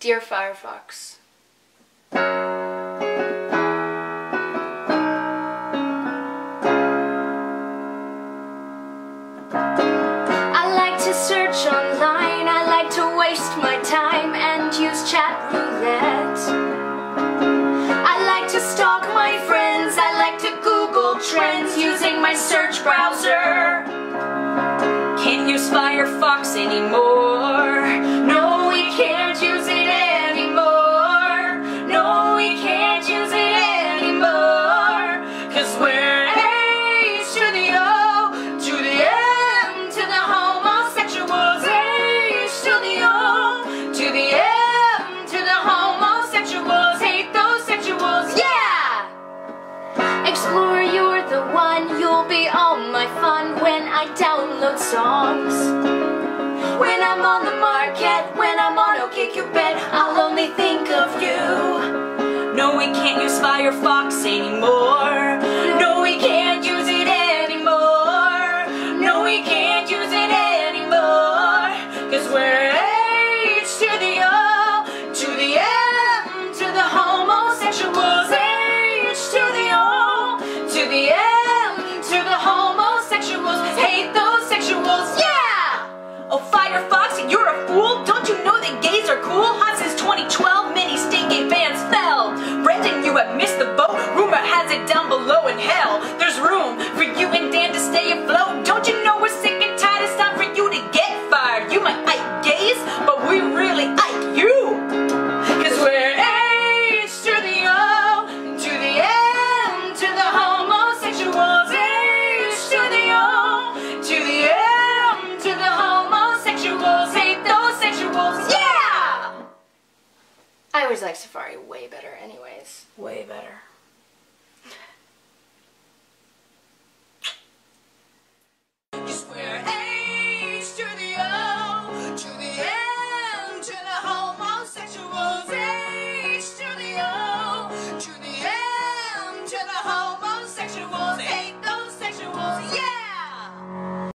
Dear Firefox. I like to search online, I like to waste my time and use chat roulette. I like to stalk my friends, I like to Google trends using my search browser. Can't use Firefox anymore. I download songs. When I'm on the market, when I'm on OkCupid, I'll only think of you. No, we can't use Firefox anymore. No, we can't use it anymore. No, we can't use it anymore. Cause we're H to the O, to the M, to the homosexuals. H to the O, to the M, to the homosexuals. It down below in hell. There's room for you and Dan to stay afloat. Don't you know we're sick and tired? It's time for you to get fired. You might like gays, but we really like you. Cause we're H to the O, to the M, to the homosexuals. H to the O, to the M, to the homosexuals. Hate those sexuals, yeah! I always like Safari way better anyways. Way better.